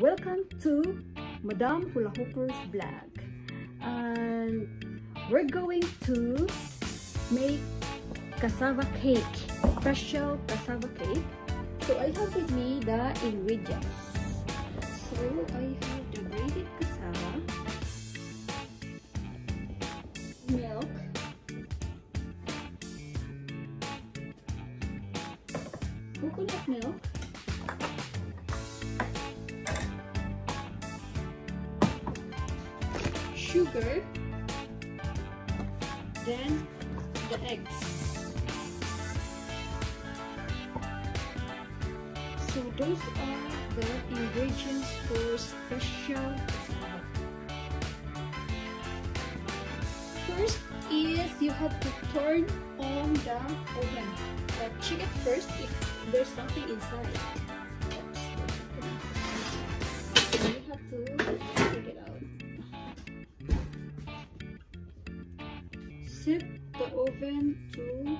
Welcome to Madam Hulahooper's vlog. And we're going to make cassava cake, special cassava cake. So I have with me the ingredients. So I have the grated cassava, milk, coconut milk, sugar, then the eggs. So those are the ingredients for special. First is you have to turn on the oven. But check it first if there's something inside. Oops, you have to take it out. Set the oven to,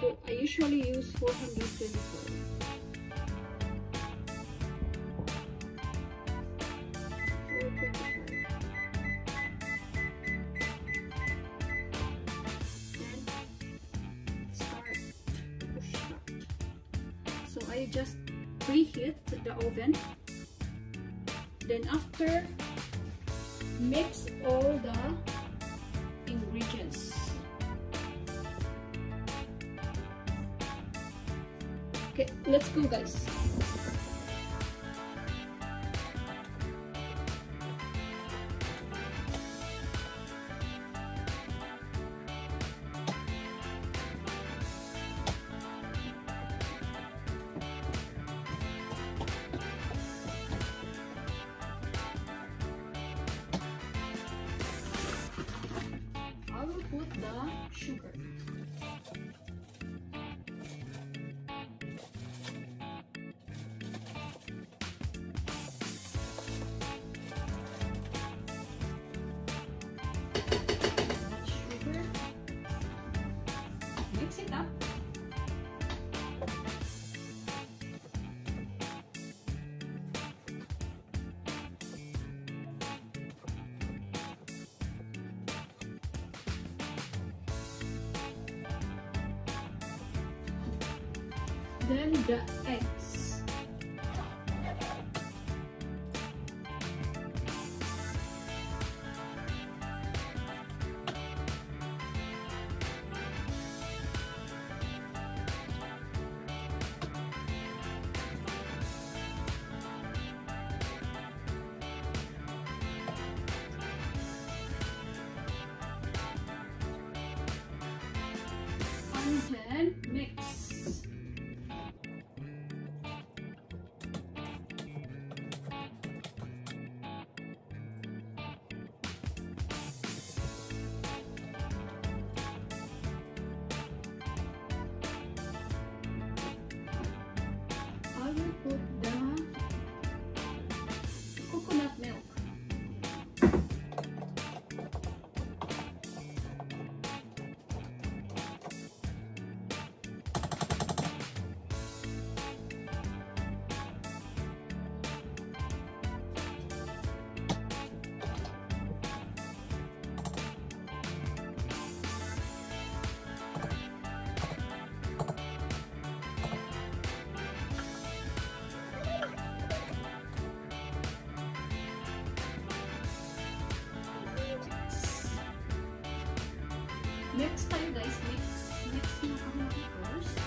for, I usually use 425. 425. Then start to push up. So I just preheat the oven. Then after mix all the let's go guys. Put the Then the eggs. And then mix. Next time guys, mix mix nyo ang first.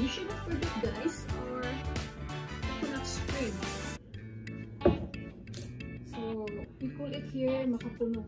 You shouldn't forget guys our coconut string so we call it here makapuno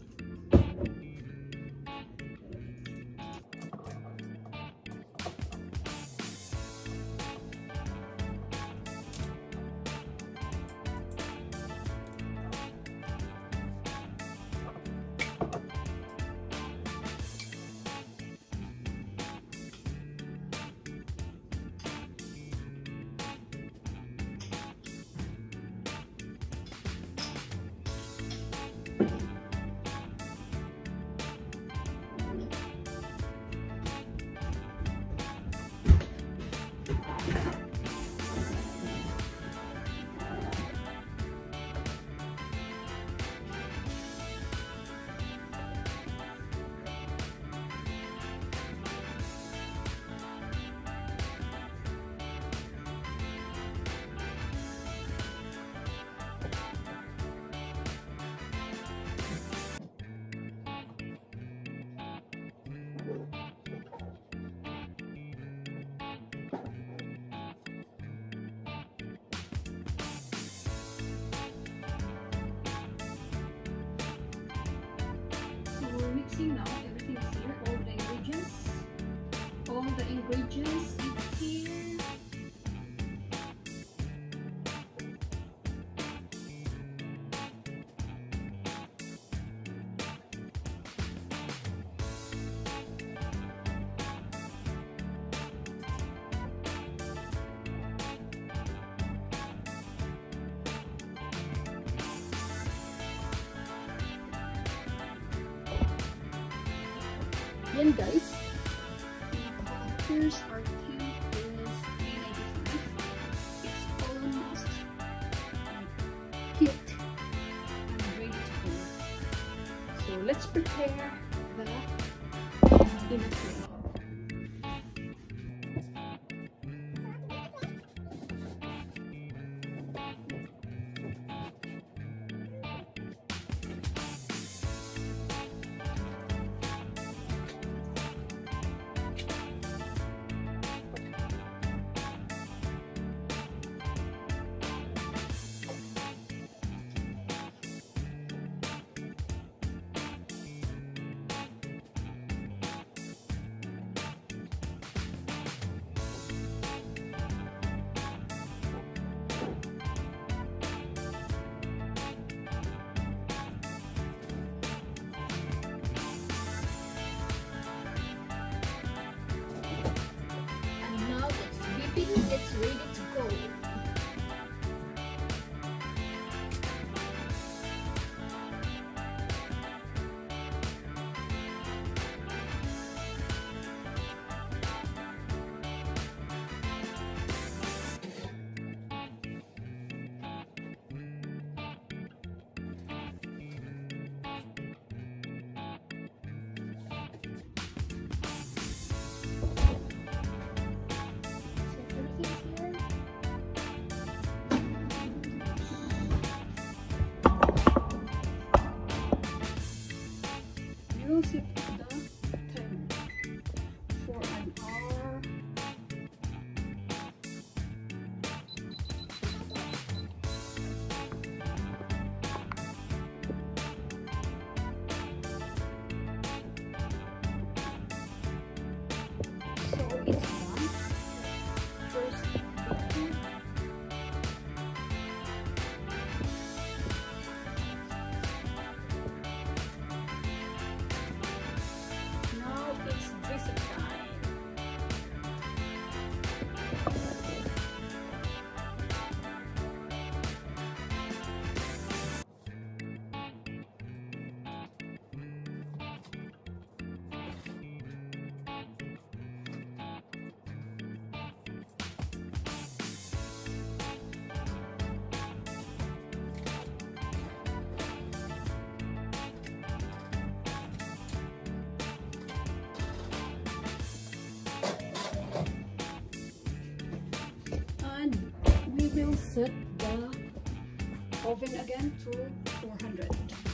mixing now. Everything is here. All the ingredients. All the ingredients Yan guys. Here's our temp is 395. It's almost and ready to go. So let's prepare the in a set the oven again to 400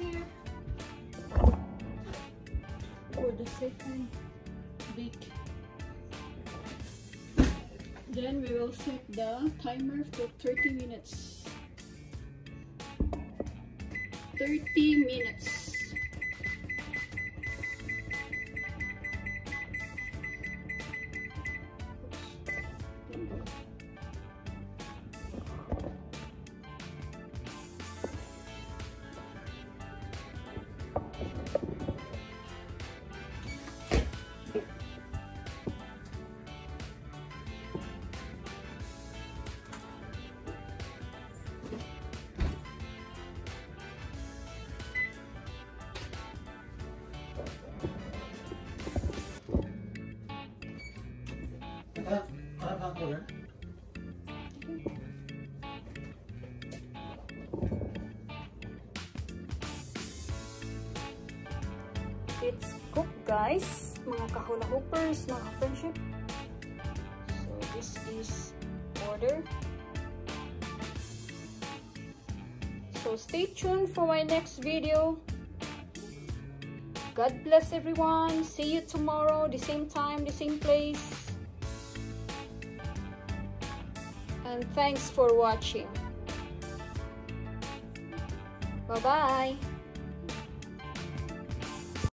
here for the second bake. Then we will set the timer for 30 minutes. 30 minutes. Okay. It's cooked guys, mga Ka Hulahoopers, mga friendship. So this is order. So stay tuned for my next video. God bless everyone. See you tomorrow, the same time, the same place. And thanks for watching. Bye-bye.